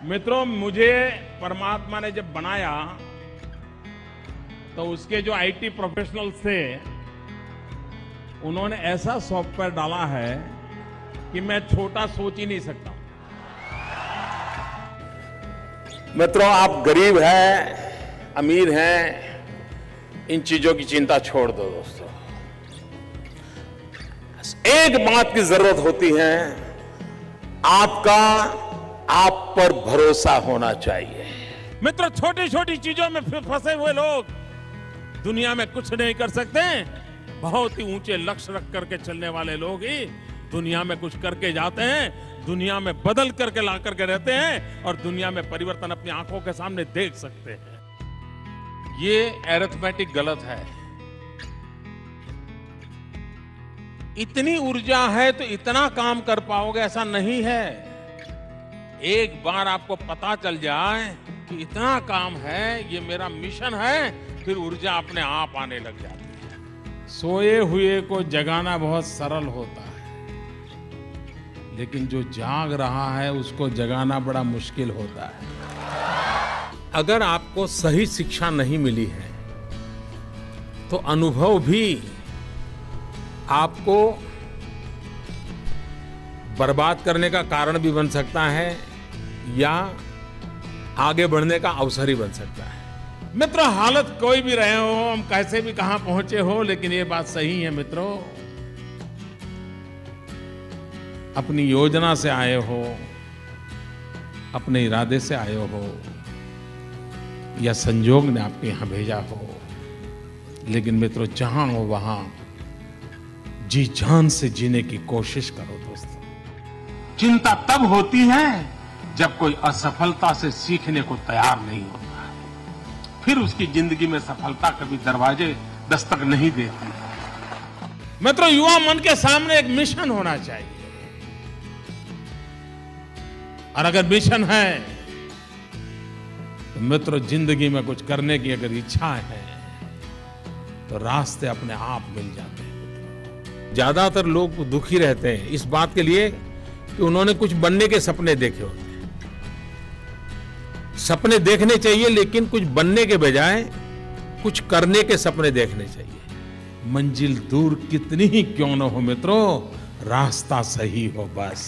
मित्रों, मुझे परमात्मा ने जब बनाया तो उसके जो आईटी प्रोफेशनल्स थे, उन्होंने ऐसा सॉफ्टवेयर डाला है कि मैं छोटा सोच ही नहीं सकता। मित्रों, आप गरीब हैं, अमीर हैं, इन चीज़ों की चिंता छोड़ दो दोस्तों। एक बात की ज़रूरत होती है, आपका आप पर भरोसा होना चाहिए। मित्रों छोटी छोटी चीज़ों में फंसे हुए लोग दुनिया में कुछ नहीं कर सकते। बहुत ही ऊँचे लक्ष्य रख करके चलने वाले लोग ही दुनिया में कुछ करके जाते हैं, दुनिया में बदल करके ला करके रहते हैं और दुनिया में परिवर्तन अपनी आँखों के सामने देख सकते हैं। ये एरिथमेटिक गलत है। इतनी ऊर्जा है तो इतना काम कर पाओगे, ऐसा नहीं है। एक बार आपको पता चल जाए कि इतना काम है, ये मेरा मिशन है, फिर ऊर्जा अपने आप आने लग जाती है। सोए हुए को जगाना बहुत सरल होता है। लेकिन जो जाग रहा है, उसको जगाना बड़ा मुश्किल होता है। अगर आपको सही शिक्षा नहीं मिली है तो अनुभव भी आपको बर्बाद करने का कारण भी बन सकता है। या आगे बढ़ने का अवसर ही बन सकता है। मित्रों हालत कोई भी रहे हो हम कैसे भी कहाँ पहुँचे हो लेकिन ये बात सही है मित्रों। अपनी योजना से आए हो अपने इरादे से आए हो या संजोग ने आपके यहाँ भेजा हो लेकिन मित्रों जहाँ हो वहाँ जी जान से जीने की कोशिश करो दोस्तों। चिंता तब होती है जब कोई असफलता से सीखने को तैयार नहीं होता है, फिर उसकी ज़िंदगी में सफलता कभी दरवाजे, दस्तक नहीं देती। मित्रों, युवा मन के सामने एक मिशन होना चाहिए। और अगर मिशन है तो मित्रों, ज़िंदगी में कुछ करने की अगर इच्छा है तो रास्ते अपने आप मिल जाते हैं। ज़्यादातर लोग दुखी रहते हैं। इस बात के लिए कि उन्होंने कुछ बनने के सपने देखे होते हैं। सपने देखने चाहिए, लेकिन कुछ बनने के बजाय कुछ करने के सपने देखने चाहिए। मंजिल दूर कितनी ही क्यों न हो मित्रों, रास्ता सही हो बस।